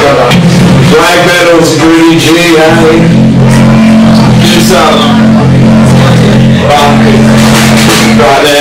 Black metals, Greedy G, Alley. Just, something. Rock. Right there.